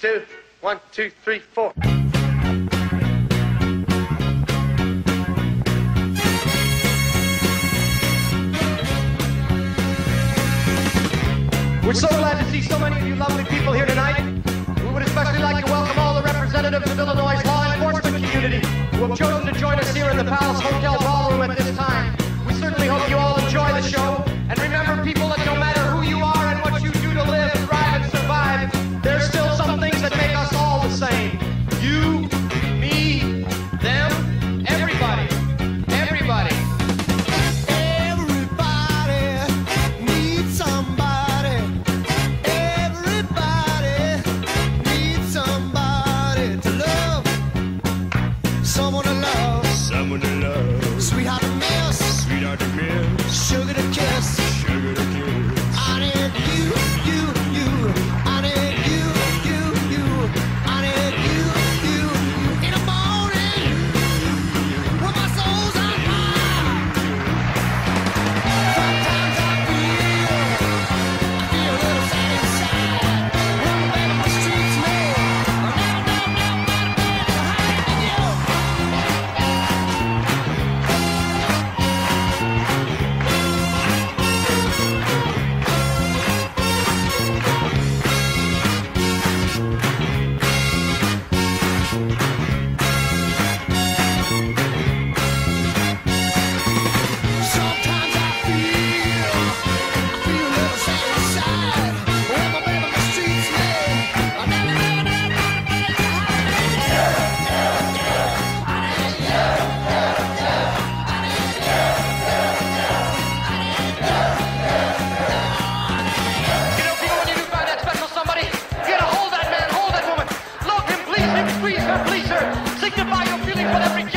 two, one, two, three, four. We're so glad to see so many of you lovely people here tonight. We would especially like to welcome all the representatives of Illinois' law enforcement community who have chosen to join us here in the Palace Hotel love. Someone to love. Sweetheart to miss. Sweetheart to miss. Sugar to T-shirt. Signify your feelings for every